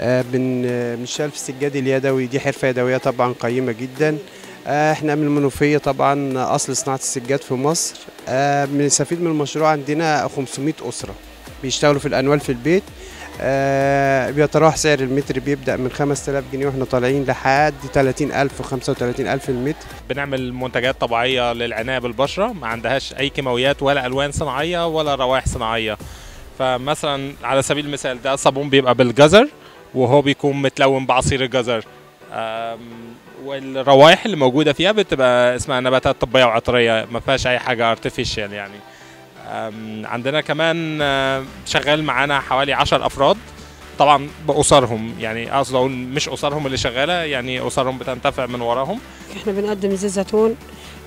آه، بن آه، بنشتغل في السجاد اليدوي. دي حرفة يدوية طبعا قيمة جدا. آه، إحنا من المنوفية طبعا أصل صناعة السجاد في مصر. آه، بنستفيد من المشروع عندنا 500 أسرة بيشتغلوا في الأنوال في البيت. آه، بيتراوح سعر المتر بيبدأ من 5000 جنيه وإحنا طالعين لحد 30000 و 35000 المتر. بنعمل منتجات طبيعية للعناية بالبشرة. ما عندهاش أي كيماويات ولا ألوان صناعية ولا روائح صناعية. فمثلا على سبيل المثال ده صابون بيبقى بالجزر. وهو بيكون متلون بعصير الجزر. والروائح اللي موجودة فيها بتبقى اسمها نباتات طبية وعطرية ما فيهاش أي حاجة ارتفيشال يعني. عندنا كمان آه، شغال معانا حوالي 10 أفراد طبعا بأسرهم يعني اقصد أقول مش أسرهم اللي شغالة يعني أسرهم بتنتفع من وراهم. إحنا بنقدم زيت زيتون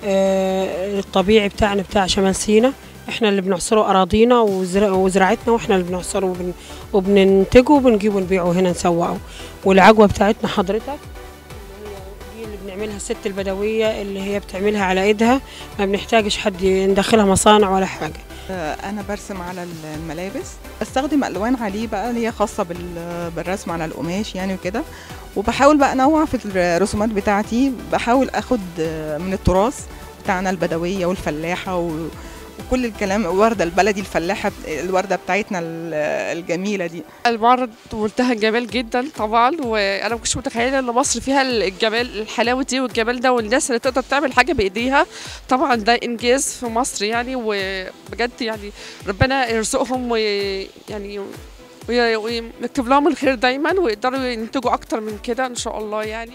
آه، الطبيعي بتاعنا بتاع شمال سينا. إحنا اللي بنعصره أراضينا وزر- وزراعتنا وإحنا اللي بنعصره وبن وبننتجه وبنجيبه ونبيعه هنا نسوقه. والعجوة بتاعتنا حضرتك دي اللي بنعملها الست البدوية اللي هي بتعملها على إيدها ما بنحتاجش حد ندخلها مصانع ولا حاجة. أنا برسم على الملابس بستخدم ألوان عليه بقى اللي هي بال- بالرسم على القماش يعني وكده. وبحاول بقى أنوع في الرسومات بتاعتي بحاول أخد من التراث بتاعنا البدوية والفلاحة و- وكل الكلام الوردة البلدي الفلاحة الوردة بتاعتنا ال- الجميلة دي. المعرض منتهى الجمال جدا طبعا وأنا ما كنتش متخيلة إن مصر فيها الجمال الحلاوة دي والجمال ده والناس اللي تقدر تعمل حاجة بإيديها. طبعا ده إنجاز في مصر يعني وبجد يعني ربنا يرزقهم ويعني وي- ويكتب لهم الخير دايما ويقدروا ينتجوا أكتر من كده إن شاء الله يعني.